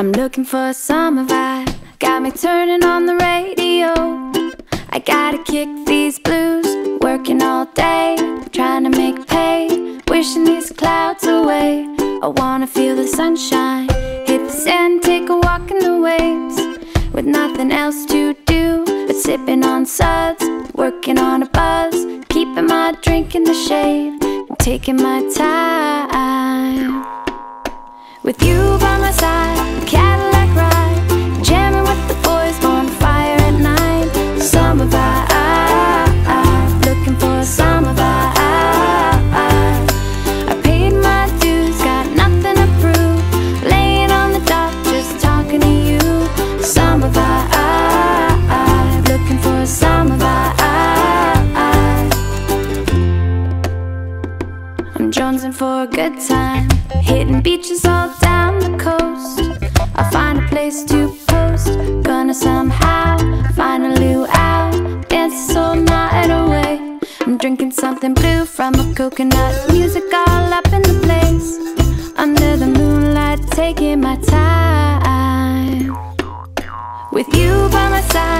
I'm looking for a summer vibe. Got me turning on the radio. I gotta kick these blues. Working all day, trying to make pay. Wishing these clouds away. I wanna feel the sunshine. Hit the sand, take a walk in the waves. With nothing else to do but sipping on suds. Working on a buzz. Keeping my drink in the shade. And taking my time. With you by my side, I'm jonesing for a good time. Hitting beaches all down the coast. I'll find a place to post. Gonna somehow find a luau Dance all night away. I'm drinking something blue from a coconut. Music all up in the place. Under the moonlight taking my time. With you by my side.